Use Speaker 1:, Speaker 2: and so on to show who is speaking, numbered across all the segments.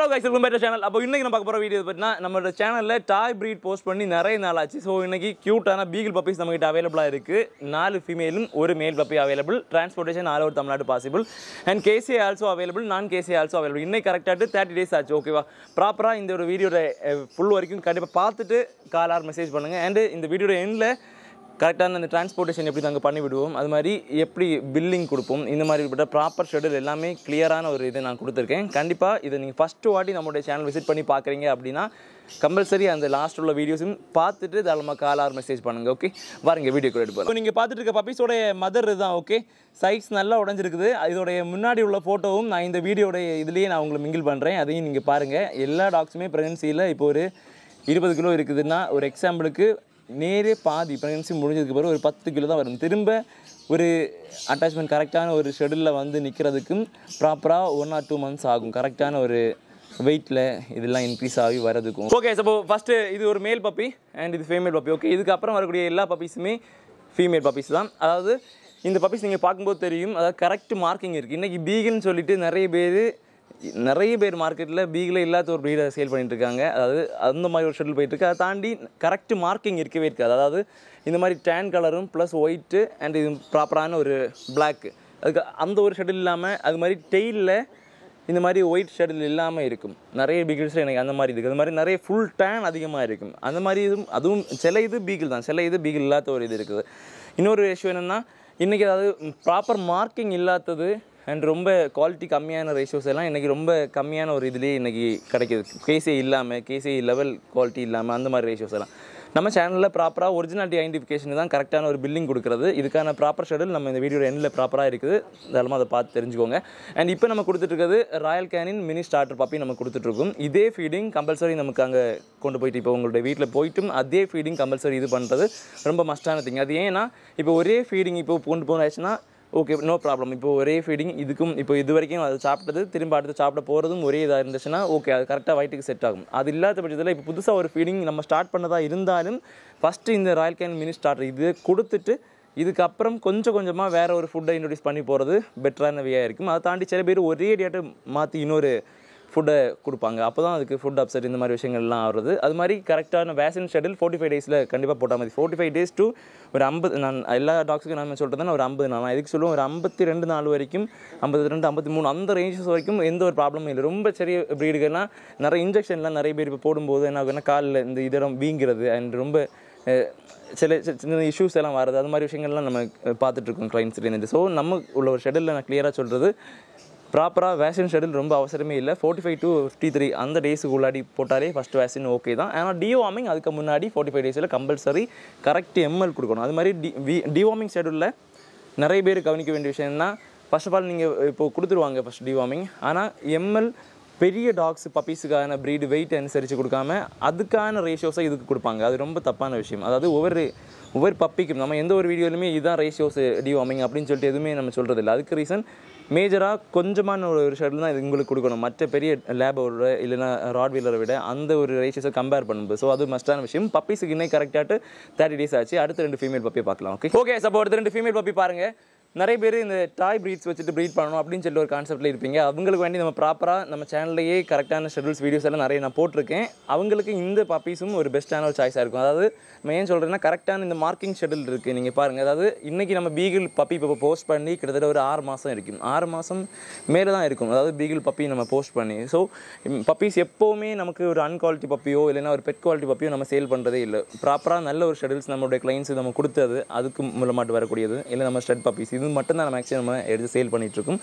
Speaker 1: Hello guys welcome பேட்டர் channel அப்போ இன்னைக்கு நம்ம பார்க்க போகிற வீடியோ பார்த்தீங்கன்னா நம்மளோட சேனலில் டாய் ப்ரீட் போஸ்ட் பண்ணி நிறைய நாள் ஆச்சு. ஸோ இன்றைக்கி க்யூட்டான பீகிள் பப்பீஸ் நம்மகிட்ட அவைலபிளாக இருக்குது நாலு ஃபீமேலும் ஒரு male puppy available transportation all over Tamil Nadu possible and KC also available நான் கேசி ஆல்சோ அவைலபிள் இன்னைக்கு கரெக்டாக தேர்ட்டி டேஸ் ஆச்சு ஓகேவா ப்ராப்பராக இந்த ஒரு வீடியோட ஃபுல் வரைக்கும் கண்டிப்பாக பார்த்துட்டு கால் ஆர் மெசேஜ் பண்ணுங்கள் அண்டு இந்த வீடியோட எண்டில் கரெக்டான அந்த டிரான்ஸ்போர்ட்டேஷன் எப்படி நாங்கள் பண்ணிவிடுவோம் அது மாதிரி எப்படி பில்லிங் கொடுப்போம் இந்த மாதிரி விட ப்ராப்பர் ஷெடியூல் எல்லாமே கிளியரான ஒரு இதை நான் கொடுத்துருக்கேன். கண்டிப்பாக இதை நீங்கள் ஃபஸ்ட்டு வாட்டி நம்மளுடைய சேனல் விசிட் பண்ணி பார்க்குறீங்க அப்படின்னா கம்பல்சரி அந்த லாஸ்ட் உள்ள வீடியோஸும் பார்த்துட்டு தாராளமாக கால் ஆர் மெசேஜ் பண்ணுங்கள் ஓகே வாருங்க வீடியோ கூட எடுப்போம். நீங்கள் பார்த்துட்டு இருக்க பப்பீஸோடைய மதர் தான் ஓகே சைஸ் நல்லா உடஞ்சிருக்குது. இதோடைய முன்னாடி உள்ள ஃபோட்டோவும் நான் இந்த வீடியோடைய இதுலேயே நான் உங்களை மிங்கிள் பண்ணுறேன் அதையும் நீங்கள் பாருங்கள் எல்லா டாக்ஸுமே ப்ரெக்னன்சியில் இப்போ ஒரு இருபது கிலோ இருக்குதுன்னா ஒரு எக்ஸாம்பிளுக்கு நேரே பாதி ப்ரெக்னன்சி முடிஞ்சதுக்கு பிறகு ஒரு பத்து கிலோ தான் வரும். திரும்ப ஒரு அட்டாச்மெண்ட் கரெக்டான ஒரு ஷெடியூலில் வந்து நிற்கிறதுக்கும் ப்ராப்பராக ஒன் ஆர் டூ மந்த்ஸ் ஆகும். கரெக்டான ஒரு வெயிட்டில் இதெல்லாம் இன்க்ரீஸ் ஆகி வரதுக்கும் ஓகே சப்போ ஃபஸ்ட்டு இது ஒரு மேல் பப்பி அண்ட் இது ஃபீமேல் பப்பி ஓகே இதுக்கப்புறம் வரக்கூடிய எல்லா பப்பீஸுமே ஃபீமேல் பப்பீஸ் தான். அதாவது இந்த பப்பீஸ் நீங்கள் பார்க்கும்போது தெரியும் அதாவது கரெக்ட் மார்க்கிங் இருக்குது இன்றைக்கி பீகன் சொல்லிட்டு நிறைய பேர் நிறைய பேர் மார்க்கெட்டில் பீகில் இல்லாத ஒரு ப்ரீடை சேல் பண்ணிட்டு இருக்காங்க. அதாவது அந்த மாதிரி ஒரு ஷெட்டில் போயிட்டு இருக்கு. அதை தாண்டி கரெக்ட் மார்க்கிங் இருக்கவே இருக்காது. அதாவது இந்த மாதிரி டேன் கலரும் ப்ளஸ் ஒயிட்டு அண்ட் இது ப்ராப்பரான ஒரு பிளாக் அதுக்கு அந்த ஒரு ஷெட்டில் இல்லாமல் அது மாதிரி டெய்லில் இந்த மாதிரி ஒயிட் ஷெட்டில் இல்லாமல் இருக்கும். நிறைய பீகிள்ஸில் எனக்கு அந்த மாதிரி இருக்குது அது மாதிரி நிறைய ஃபுல் டேன் அதிகமாக இருக்கும். அந்த மாதிரி இதுவும் அதுவும் சில இது பீகிள் தான். சில இது பீகிள் இல்லாத ஒரு இது இருக்குது. இன்னொரு விஷயம் என்னென்னா இன்றைக்கி அதாவது ப்ராப்பர் மார்க்கிங் இல்லாதது அண்ட் ரொம்ப குவாலிட்டி கம்மியான ரேஷியோஸ் எல்லாம் இன்றைக்கி ரொம்ப கம்மியான ஒரு இதுலேயே இன்றைக்கி கிடைக்கிது. கேசிஐ இல்லாமல் கேசிஐ லெவல் குவாலிட்டி இல்லாமல் அந்த மாதிரி ரேஷியோஸ் எல்லாம். நம்ம சேனலில் ப்ராப்பராக ஒரிஜினாலிட்டி ஐடென்டிஃபிகேஷன் தான் கரெக்டான ஒரு பில்லிங் கொடுக்குறது. இதுக்கான ப்ராப்பர் ஷெடியூல் நம்ம இந்த வீடியோ எண்டில் ப்ராப்பராக இருக்குது. தாராளமாக அதை பார்த்து தெரிஞ்சுக்கோங்க. அண்ட் இப்போ நம்ம கொடுத்துட்ருக்கிறது Royal Canin mini starter puppy நம்ம கொடுத்துட்ருக்கோம் இதே ஃபீடிங் கம்பல்சரி நமக்கு அங்கே கொண்டு போயிட்டு இப்போ உங்களுடைய வீட்டில் போயிட்டும் அதே ஃபீடிங் கம்பல்சரி இது பண்ணுறது ரொம்ப மஸ்டான திங் அது ஏன்னா இப்போ ஒரே ஃபீடிங் இப்போ கொண்டு போனாச்சுன்னா ஓகே நோ ப்ராப்ளம் இப்போ ஒரே ஃபீடிங் இதுக்கும் இப்போ இது வரைக்கும் அது சாப்பிட்டது திரும்ப அடுத்து சாப்பிட போகிறதும் ஒரே இதாக இருந்துச்சுன்னா ஓகே அது கரெக்டாக வயிற்றுக்கு செட் ஆகும். அது இல்லாத பட்சத்தில் இப்போ புதுசாக ஒரு ஃபீடிங் நம்ம ஸ்டார்ட் பண்ணதாக இருந்தாலும் ஃபஸ்ட்டு இந்த ராயல் கேன் மினி ஸ்டார்டர் இது கொடுத்துட்டு இதுக்கப்புறம் கொஞ்சம் கொஞ்சமாக வேறு ஒரு ஃபுட்டை இன்ட்ரடியூஸ் பண்ணி போகிறது பெட்டரான வேயாக இருக்கும். அதை தாண்டி சில பேர் ஒரே டேட்டை மாற்றி இன்னொரு ஃபுட்டை கொடுப்பாங்க. அப்போ தான் அதுக்கு ஃபுட் அப்செட் இந்த மாதிரி விஷயங்கள்லாம் ஆகுறது அது மாதிரி கரெக்டான வேக்சின் ஷெடியூல் ஃபோர்ட்டி ஃபைவ் டேஸில் கண்டிப்பாக போட்டால் மாதிரி ஃபோர்ட்டி ஃபைவ் டேஸ் டு ஒரு ஐம்பது நான் எல்லா டாக்ஸுக்கும் நான் சொல்கிறதுனா ஒரு ஐம்பது நாள். நான் எதுக்கு சொல்லுவோம் ஒரு ஐம்பத்தி ரெண்டு நாள் வரைக்கும் ஐம்பத்தி ரெண்டு ஐம்பத்தி மூணு அந்த ரேஞ்சஸ் வரைக்கும் எந்த ஒரு ப்ராப்ளமும் இல்லை. ரொம்ப சிறிய ப்ரீடுகள்லாம் நிறைய இன்ஜெக்ஷன்லாம் நிறைய பேர் இப்போ போடும்போது என்ன ஆகுதுன்னா காலில் இந்த இதரம் வீங்கிறது அண்ட் ரொம்ப சில சின்ன இஷ்யூஸ் எல்லாம் வருது அது மாதிரி விஷயங்கள்லாம் நம்ம பார்த்துட்ருக்கோம் கிளைண்ட்ஸ்லேருந்து ஸோ நம்ம உள்ள ஒரு ஷெடியூலில் நான் கிளியராக சொல்கிறது ப்ராப்பராக வேக்சின் ஷெடியூல் ரொம்ப அவசரமே இல்லை. Forty five to fifty three அந்த டேஸுக்கு உள்ளாடி போட்டாலே ஃபஸ்ட் வேக்சின் ஓகே தான். ஆனால் டிவார்மிங் அதுக்கு முன்னாடி ஃபோர்ட்டி ஃபைவ் டேஸில் கம்பல்சரி கரெக்ட் எம்எல் கொடுக்கணும். அது மாதிரி டி வி டிவார்மிங் ஷெடியூலில் நிறைய பேர் கவனிக்க வேண்டிய விஷயம்னா ஃபர்ஸ்ட் ஆஃப் ஆல் நீங்கள் இப்போ கொடுத்துருவாங்க ஃபஸ்ட் டிவார்மிங் ஆனால் எம்எல் பெரிய டாக்ஸ் பப்பீஸுக்கான ப்ரீடு வெயிட் அனுசரித்து கொடுக்காம அதுக்கான ரேஷியோஸை இதுக்கு கொடுப்பாங்க. அது ரொம்ப தப்பான விஷயம். அதாவது ஒவ்வொரு ஒவ்வொரு பப்பிக்கும் நம்ம எந்த ஒரு வீடியோலையுமே இதுதான் ரேஷியோஸ் டிவார்மிங் அப்படின்னு சொல்லிட்டு எதுவுமே நம்ம சொல்கிறது இல்லை அதுக்கு ரீசன் மேஜராக கொஞ்சமான ஒரு ஷெடியூல் தான் இது உங்களுக்கு கொடுக்கணும். மற்ற பெரிய லேபோட இல்லைன்னா ராட்வீலரை விட அந்த ஒரு ரேஷியஸை கம்பேர் பண்ணும்போது. ஸோ அது மஸ்டான விஷயம். பப்பீஸுக்கு இன்னும் கரெக்டாக தேர்ட்டி டேஸ் ஆச்சு. அடுத்த ரெண்டு ஃபீமேல் பப்பி பார்க்கலாம் ஓகே ஓகே சப்போ அடுத்த ரெண்டு ஃபீமேல் பப்பி பாருங்க. நிறைய பேர் இந்த டாய் ப்ரீட்ஸ் வச்சுட்டு ப்ரீட் பண்ணணும் அப்படின்னு சொல்லிட்டு ஒரு கான்செப்ட்டில் இருப்பீங்க. அவங்களுக்கு வேண்டி நம்ம ப்ராப்பராக நம்ம சேனல்லையே கரெக்டான ஷெடியூல்ஸ் வீடியோஸ் எல்லாம் நிறைய நான் போட்டிருக்கேன். அவங்களுக்கு இந்த பப்பீஸும் ஒரு பெஸ்ட்டான ஒரு சாய்ஸாக இருக்கும். அதாவது நம்ம ஏன் சொல்கிறேன்னா கரெக்டான இந்த மார்க்கிங் ஷெடியூல் இருக்குது நீங்கள் பாருங்கள் அதாவது இன்றைக்கி நம்ம பீகிள் பப்பி இப்போ போஸ்ட் பண்ணி கிட்டத்தட்ட ஒரு ஆறு மாதம் இருக்கும். ஆறு மாதம் மேலே தான் இருக்கும். அதாவது பீகிள் பப்பி நம்ம போஸ்ட் பண்ணி. ஸோ பப்பீஸ் எப்போவுமே நமக்கு ஒரு அன்குவாலிட்டி பப்பியோ இல்லைன்னா ஒரு பெட் குவாலிட்டி பப்பியோ நம்ம சேல் பண்ணுறதே இல்லை. ப்ராப்பராக நல்ல ஒரு ஷெடியூல்ஸ் நம்மளுடைய கிளைண்ட்ஸ் நம்ம கொடுத்தது அதுக்கு மூலமாட்டு வரக்கூடியது. இல்லை நம்ம ஸ்டெட் பப்பீஸ் இது மட்டும்தான் நம்ம மேக்ஸிமம் நம்ம எடுத்து சேல் பண்ணிகிட்ருக்கோம்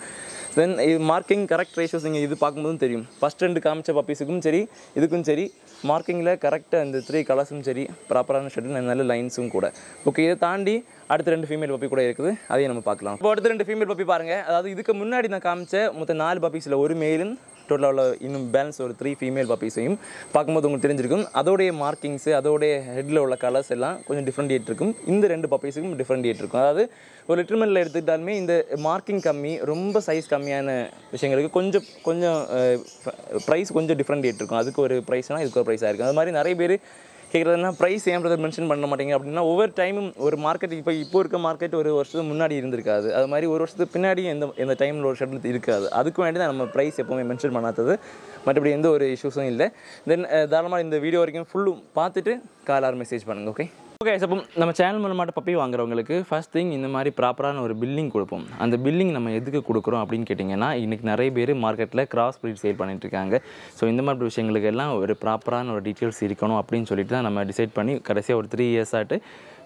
Speaker 1: தென் இது மார்க்கிங் கரெக்ட் ரேஷியோஸ் நீங்கள் இது பார்க்கும்போதும் தெரியும். ஃபஸ்ட் ரெண்டு காமிச்ச பப்பீஸுக்கும் சரி இதுக்கும் சரி மார்க்கிங்கில் கரெக்டாக இந்த த்ரீ கலர்ஸும் சரி ப்ராப்பரான ஷெடியூல் நல்ல லைன்ஸும் கூட. ஓகே இதை தாண்டி அடுத்த ரெண்டு ஃபீமேல் பப்பி கூட இருக்குது. அதையும் நம்ம பார்க்கலாம். இப்போ அடுத்த ரெண்டு ஃபீமேல் பப்பி பாருங்கள் அதாவது இதுக்கு முன்னாடி நான் காமிச்ச மொத்தம் நாலு பப்பீஸில் ஒரு மேலும் டோட்டலாக உள்ள இன்னும் பேலன்ஸ் ஒரு த்ரீ ஃபீமேல் பாப்பீஸையும் பார்க்கும்போது உங்களுக்கு தெரிஞ்சிருக்கும். அதோடைய மார்க்கிங்ஸு அதோடைய ஹெட்டில் உள்ள கலர்ஸ் எல்லாம் கொஞ்சம் டிஃப்ரெண்டியேட் இருக்கும். இந்த ரெண்டு பப்பீஸுக்கும் டிஃப்ரெண்டியேட் இருக்கும். அதாவது ஒரு லிட்டர்மெல்ல எடுத்துக்கிட்டாலுமே இந்த மார்க்கிங் கம்மி ரொம்ப சைஸ் கம்மியான விஷயங்களுக்கு கொஞ்சம் கொஞ்சம் ப்ரைஸ் கொஞ்சம் டிஃப்ரெண்டியேட் இருக்கும். அதுக்கு ஒரு ப்ரைஸ்னால் இதுக்கு ஒரு ப்ரைஸாக இருக்கும். அது மாதிரி நிறைய பேர் கேட்குறதுனா ப்ரைஸ் ஏன் பிரதர் மென்ஷன் பண்ண மாட்டீங்க? அப்படின்னா ஒவ்வொரு டைமும் ஒரு மார்க்கெட் இப்போ இப்போ இருக்க மார்க்கெட் ஒரு வருஷத்துக்கு முன்னாடி இருந்திருக்காது. அது மாதிரி ஒரு வருஷத்துக்கு பின்னாடி எந்த எந்த டைமில் ஒரு ஷட்டில் இருக்காது. அதுக்கு வேண்டி தான் நம்ம ப்ரைஸ் எப்போவுமே மென்ஷன் பண்ணாதது. மற்றபடி எந்த ஒரு இஷ்யூஸும் இல்லை. தென் தாராளமாக இந்த வீடியோ வரைக்கும் ஃபுல்லும் பார்த்துட்டு காலார் மெசேஜ் பண்ணுங்கள் ஓகே ஓகே அப்போ நம்ம சேனல் மூலமாட்ட பப்பி வாங்குறவங்களுக்கு ஃபர்ஸ்ட் திங் இந்த மாதிரி ப்ராப்பரான ஒரு பில்லிங் கொடுப்போம். அந்த பில்லிங் நம்ம எதுக்கு கொடுக்குறோம் அப்படின்னு கேட்டிங்கன்னா இன்றைக்கி நிறைய பேர் மார்க்கெட்டில் கிராஸ் ப்ரீட் சேல் பண்ணிட்டு இருக்காங்க. ஸோ இந்த மாதிரி விஷயங்களுக்கு எல்லாம் ஒரு ப்ராப்பரான ஒரு டீட்டெயில்ஸ் இருக்கணும் அப்படின்னு சொல்லிட்டு தான் நம்ம டிசைட் பண்ணி கடைசியாக ஒரு த்ரீ இயர்ஸ் ஆகிட்டு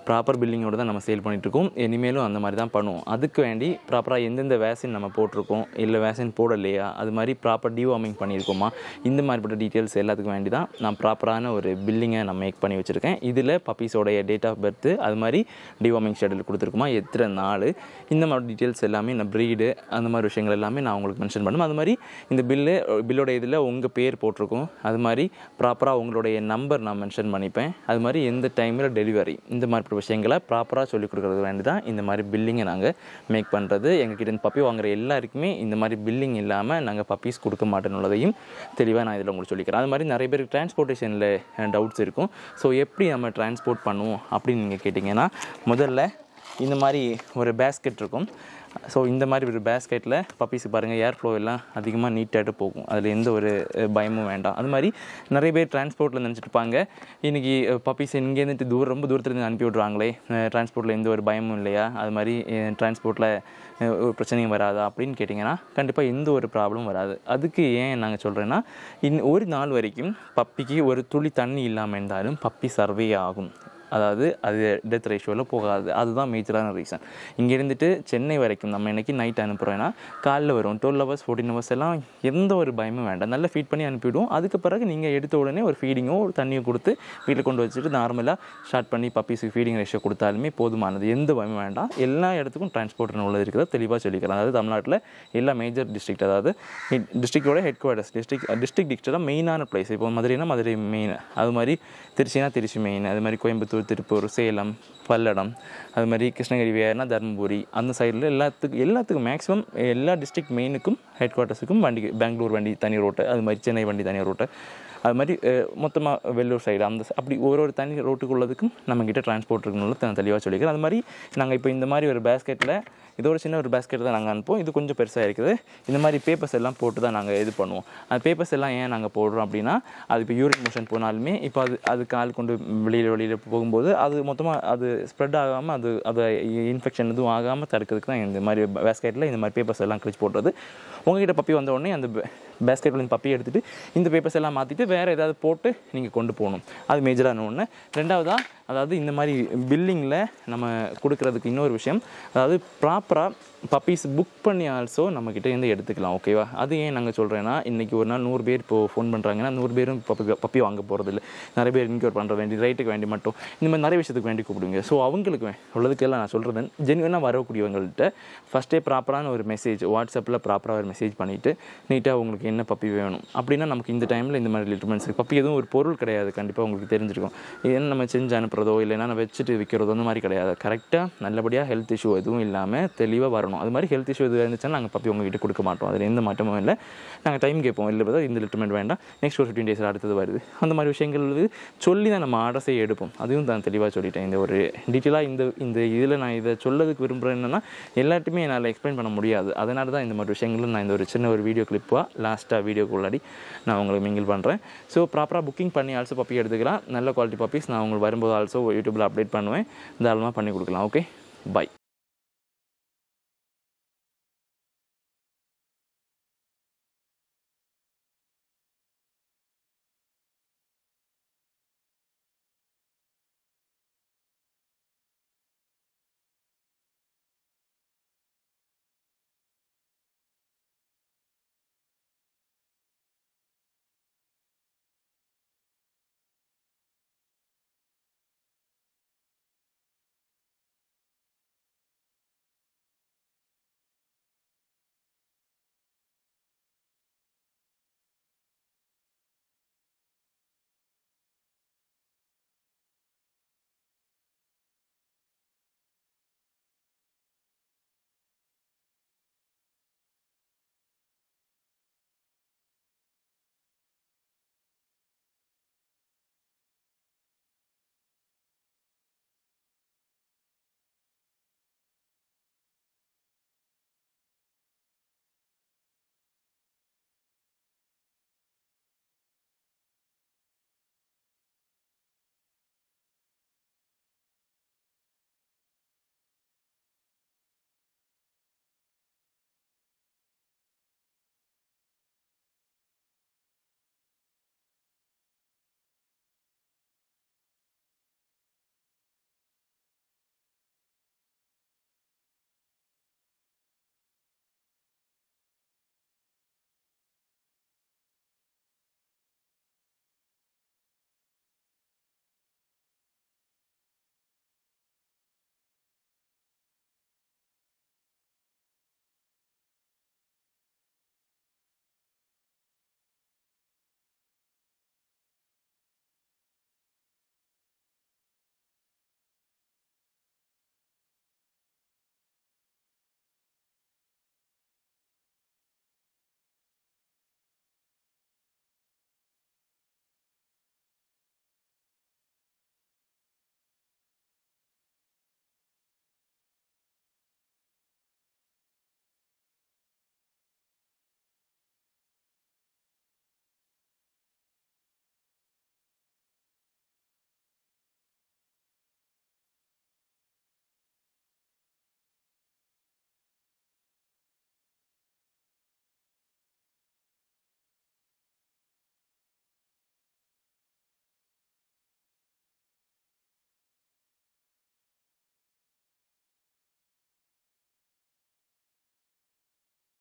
Speaker 1: ப்ராப்பர் பில்லிங்கோட தான் நம்ம சேல் பண்ணிகிட்ருக்கோம் இனிமேலும் அந்த மாதிரி தான் பண்ணுவோம். அதுக்கு வேண்டி ப்ராப்பராக எந்தெந்த வேக்சின் நம்ம போட்டிருக்கோம் இல்லை வேக்சின் போடலையா அது மாதிரி ப்ராப்பர் டிவார்மிங் பண்ணியிருக்கோமா இந்த மாதிரிப்பட்ட டீட்டெயில்ஸ் எல்லாத்துக்கும் வேண்டி தான் நான் ப்ராப்பரான ஒரு பில்லிங்கை நான் மேக் பண்ணி வச்சுருக்கேன். இதில் பப்பீஸோடைய டேட் ஆஃப் பர்த்து அது மாதிரி டிவார்மிங் ஷெடியூல் கொடுத்துருக்குமா எத்தனை நாள் இந்த மாதிரி டீட்டெயில்ஸ் எல்லாமே நான் ப்ரீடு அந்த மாதிரி விஷயங்கள் எல்லாமே நான் உங்களுக்கு மென்ஷன் பண்ணும். அது மாதிரி இந்த பில்லு பில்லோட இதில் உங்கள் பேர் போட்டிருக்கோம். அது மாதிரி ப்ராப்பராக உங்களுடைய நம்பர் நான் மென்ஷன் பண்ணிப்பேன். அது மாதிரி எந்த டைமில் டெலிவரி இந்த மாதிரி விஷயங்களை ப்ராப்பராக சொல்லிக் கொடுக்குறது வேண்டி தான் இந்த மாதிரி பில்லிங்கை நாங்கள் மேக் பண்ணுறது எங்ககிட்ட இருந்து பப்பி வாங்குற எல்லாருக்குமே இந்த மாதிரி பில்லிங் இல்லாமல் நாங்கள் பப்பீஸ் கொடுக்க மாட்டேன்னு தெளிவாக நான் இதில் உங்களுக்கு சொல்லிக்கிறேன். அது மாதிரி நிறைய பேருக்கு டிரான்ஸ்போர்ட்டேஷனில் டவுட்ஸ் இருக்கும். ஸோ எப்படி நம்ம டிரான்ஸ்போர்ட் பண்ணுவோம் அப்படின்னு நீங்கள் கேட்டிங்கன்னா முதல்ல இந்த மாதிரி ஒரு பேஸ்கெட் இருக்கும். ஸோ இந்த மாதிரி ஒரு பேஸ்கெட்டில் பப்பீஸ் பாருங்கள் ஏர் ஃப்ளோ எல்லாம் அதிகமாக நீட்டாகிட்டு போகும். அதில் எந்த ஒரு பயமும் வேண்டாம். அது மாதிரி நிறைய பேர் டிரான்ஸ்போர்ட்டில் நினச்சிட்ருப்பாங்க இன்றைக்கி பப்பீஸ் இங்கேருந்து தூரம் ரொம்ப தூரத்துலேருந்து அனுப்பி விட்றாங்களே. டிரான்ஸ்போர்ட்டில் எந்த ஒரு பயமும் இல்லையா? அது மாதிரி டிரான்ஸ்போர்ட்டில் ஒரு பிரச்சனையும் வராதா? அப்படின்னு கேட்டிங்கன்னா கண்டிப்பாக எந்த ஒரு ப்ராப்ளமும் வராது. அதுக்கு ஏன் நாங்கள் சொல்கிறேன்னா இன் ஒரு நாள் வரைக்கும் பப்பிக்கு ஒரு துளி தண்ணி இல்லாமல் இருந்தாலும் பப்பி சர்வே ஆகும். அதாவது அது டெத் ரேஷியோவில் போகாது. அதுதான் மேஜரான ரீசன் இங்கே இருந்துட்டு சென்னை வரைக்கும் நம்ம இன்னைக்கு நைட் அனுப்புகிறோன்னா காலைல வரும். டுவெல் ஹவர்ஸ் ஃபோர்டீன் ஹவர்ஸ் எல்லாம் எந்த ஒரு பயமும் வேண்டாம். நல்லா ஃபீட் பண்ணி அனுப்பிவிடுவோம். அதுக்கு பிறகு நீங்கள் எடுத்த உடனே ஒரு ஃபீடிங்கோ ஒரு தண்ணியோ கொடுத்து வீட்டில் கொண்டு வச்சுட்டு நார்மலாக ஸ்டார்ட் பண்ணி பப்பீஸுக்கு ஃபீடிங் ரேஷியோ கொடுத்தாலுமே போதுமானது. எந்த பயமும் வேண்டாம். எல்லா இடத்துக்கும் டிரான்ஸ்போர்ட் உள்ளது இருக்கிறத தெளிவாக சொல்லிக்கிறேன். அதாவது தமிழ்நாட்டில் எல்லா மேஜர் டிஸ்ட்ரிக்ட் அதாவது டிஸ்ட்ரிக்டோட ஹெட் குவார்ட்டர்ஸ் டிஸ்ட்ரிக் டிஸ்ட்ரிக்ட் டிஸ்ட்ரிக்டாக மெயினான பிளேஸ் இப்போ மதுரைனா மதுரை மெயின் அது மாதிரி திருச்சினா திருச்சி மெயின் அது மாதிரி கோயம்புத்தூர் திருப்பூர் சேலம் பல்லடம் அது மாதிரி கிருஷ்ணகிரி வேறுனா தருமபுரி அந்த சைடில் எல்லாத்துக்கும் எல்லாத்துக்கும் மேக்ஸிமம் எல்லா டிஸ்ட்ரிக்ட் மெயினுக்கும் ஹெட் குவார்ட்டர்ஸுக்கும் வண்டி பெங்களூர் வண்டி தனி ரோட்டு அது மாதிரி சென்னை வண்டி தனி ரோட்டு அது மாதிரி மொத்தமாக வெள்ளூர் சைடு அந்த அப்படி ஒரு ஒரு தனி ரோட்டுக்குள்ளதுக்கும் நம்மக்கிட்ட டிரான்ஸ்போர்ட் இருக்கணும்னு தெளிவாக சொல்லிக்கிறேன். அது மாதிரி நாங்கள் இப்போ இந்த மாதிரி ஒரு பேஸ்கெட்டில் இதோட ஒரு சின்ன ஒரு பேஸ்கெட் தான் நாங்கள் அனுப்புவோம். இது கொஞ்சம் பெருசாக இருக்குது. இந்த மாதிரி பேப்பர்ஸ் எல்லாம் போட்டு தான் நாங்கள் இது பண்ணுவோம். அந்த பேப்பர்ஸ் எல்லாம் ஏன் நாங்கள் போடுறோம் அப்படின்னா அது இப்போ யூரின் மோஷன் போனாலுமே இப்போ அது அது கால் கொண்டு வெளியில் வெளியில் போகும்போது அது மொத்தமாக அது ஸ்ப்ரெட் ஆகாமல் அது அது இன்ஃபெக்ஷன் எதுவும் ஆகாமல் தடுக்கிறதுக்கு தான் இந்த மாதிரி பேஸ்கெட்டில் இந்த மாதிரி பேப்பர்ஸ் எல்லாம் கிழிச்சு போடுறது. உங்ககிட்ட பப்பி வந்த உடனே அந்த பேஸ்கெட்லேருந்து பப்பி எடுத்துகிட்டு இந்த பேப்பர்ஸ் எல்லாம் மாற்றிட்டு வேறு ஏதாவது போட்டு நீங்கள் கொண்டு போகணும். அது மேஜரான ஒன்று ரெண்டாவதாக அதாவது இந்த மாதிரி பில்லிங்கில் நம்ம கொடுக்குறதுக்கு இன்னொரு விஷயம். அதாவது ப்ராப்பராக பப்பீஸ் புக் பண்ணி ஆல்சோ நம்மக்கிட்ட இருந்து எடுத்துக்கலாம் ஓகேவா அது ஏன் நாங்கள் சொல்கிறேன்னா இன்றைக்கி ஒரு நாள் நூறு பேர் இப்போ ஃபோன் பண்ணுறாங்கன்னா நூறு பேரும் பப்பி பப்பி வாங்க போகிறதில்ல நிறைய பேர் இன்க்யூர் பண்ணுற வேண்டி ரைட்டுக்கு வேண்டி மட்டும். இந்த மாதிரி நிறைய விஷயத்துக்கு வேண்டி கூப்பிடுங்க ஸோ அவங்களுக்கு உள்ளதுக்கெல்லாம் நான் சொல்கிறது ஜென்வனாக வரக்கூடியவங்கள்ட்ட ஃபஸ்ட்டே ப்ராப்பரான ஒரு மெசேஜ் வாட்ஸ்அப்பில் ப்ராப்பராக ஒரு மெசேஜ் பண்ணிவிட்டு நீட்டாக உங்களுக்கு என்ன பப்பி வேணும்? அப்படின்னா நமக்கு இந்த டைமில் இந்த மாதிரி லிட்டர்மெண்ட்ஸ் பப்பி எதுவும் ஒரு பொருள் கிடையாது. கண்டிப்பாக உங்களுக்கு தெரிஞ்சிருக்கும். ஏன்னா நம்ம செஞ்சு அனுப்புகிறதோ இல்லைன்னா நம்ம வச்சுட்டு விற்கிறதோ அந்த மாதிரி கிடையாது. கரெக்டாக நல்லபடியாக ஹெல்த் இஷ்யூ எதுவும் இல்லாமல் தெளிவாக வரணும். அது மாதிரி ஹெல்த் இஷ்யூ எதுவும் இருந்துச்சுன்னா நாங்கள் பப்பி உங்கள் உங்ககிட்ட கொடுக்க மாட்டோம். அதில் எந்த மாற்றமும் இல்லை. நாங்கள் டைம் கேட்போம். இல்லை பார்த்தா இந்த லிட்டர்மெண்ட் வேண்டாம். நெக்ஸ்ட் ஒரு ஃபிஃப்டின் டேஸில் அடுத்தது வருது. அந்த மாதிரி விஷயங்கள் சொல்லி தான் நம்ம ஆர்டர் எடுப்போம். அதுவும் தான் தெளிவாக சொல்லிட்டேன். இந்த ஒரு டீட்டெயிலாக இந்த இந்த இதில் நான் இதை சொல்லதுக்கு விரும்புகிறேன் என்னென்னா எல்லாத்தையுமே என்னால் எக்ஸ்பிளைன் பண்ண முடியாது. அதனால தான் இந்த மாதிரி விஷயங்களும் நான் இந்த ஒரு சின்ன ஒரு வீடியோ கிளிப்பாக லாஸ்ட்டாக வீடியோக்குள்ளாடி நான் உங்களுக்கு மிங்கிள் பண்ணுறேன் ஸோ ப்ராப்பராக புக்கிங் பண்ணி ஆல்சோ பப்பி எடுத்துக்கலாம். நல்ல குவாலிட்டி பப்பீஸ் நான் உங்களுக்கு வரும்போது ஆல்சோ யூடியூப்பில் அப்டேட் பண்ணுவேன். தாராளமாக பண்ணி கொடுக்கலாம். Okay bye